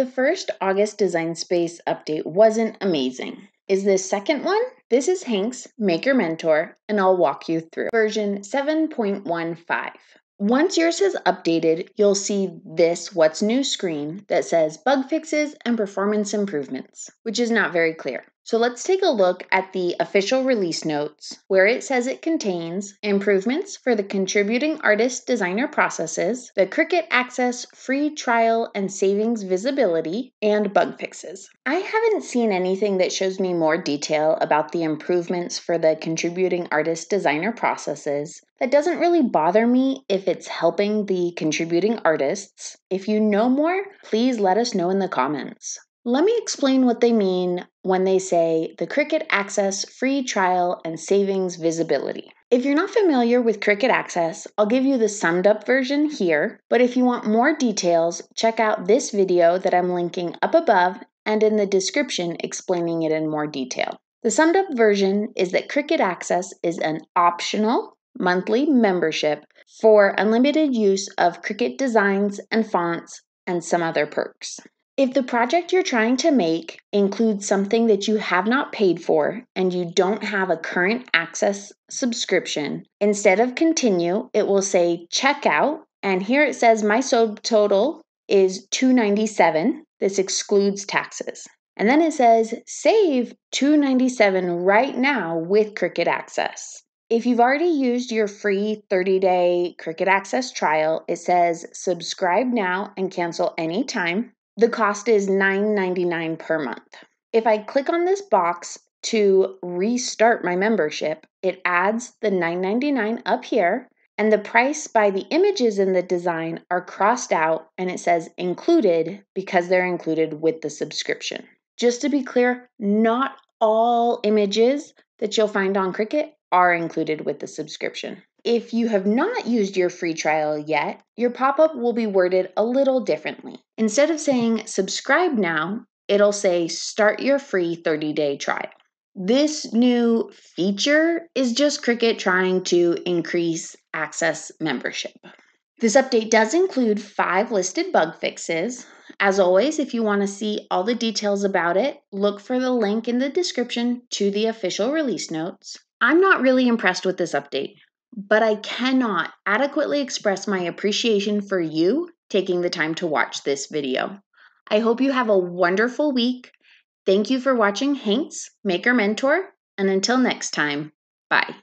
The first August Design Space update wasn't amazing. Is this second one? This is Hanks Maker Mentor, and I'll walk you through version 7.15. Once yours has updated, you'll see this What's New screen that says Bug Fixes and Performance Improvements, which is not very clear. So let's take a look at the official release notes where it says it contains improvements for the contributing artist designer processes, the Cricut Access free trial and savings visibility, and bug fixes. I haven't seen anything that shows me more detail about the improvements for the contributing artist designer processes. That doesn't really bother me if it's helping the contributing artists. If you know more, please let us know in the comments. Let me explain what they mean when they say the Cricut Access free trial and savings visibility. If you're not familiar with Cricut Access, I'll give you the summed up version here, but if you want more details, check out this video that I'm linking up above and in the description explaining it in more detail. The summed up version is that Cricut Access is an optional monthly membership for unlimited use of Cricut designs and fonts and some other perks. If the project you're trying to make includes something that you have not paid for and you don't have a current access subscription, instead of continue, it will say checkout. And here it says my subtotal is 297. This excludes taxes. And then it says save 297 right now with Cricut Access. If you've already used your free 30 day Cricut Access trial, it says subscribe now and cancel anytime. The cost is $9.99 per month. If I click on this box to restart my membership, it adds the $9.99 up here, and the price by the images in the design are crossed out and it says included because they're included with the subscription. Just to be clear, not all images that you'll find on Cricut are included with the subscription. If you have not used your free trial yet, your pop up will be worded a little differently. Instead of saying subscribe now, it'll say start your free 30 day trial. This new feature is just Cricut trying to increase access membership. This update does include five listed bug fixes. As always, if you want to see all the details about it, look for the link in the description to the official release notes. I'm not really impressed with this update but I cannot adequately express my appreciation for you taking the time to watch this video. I hope you have a wonderful week. Thank you for watching Hanks Maker Mentor, and until next time, bye.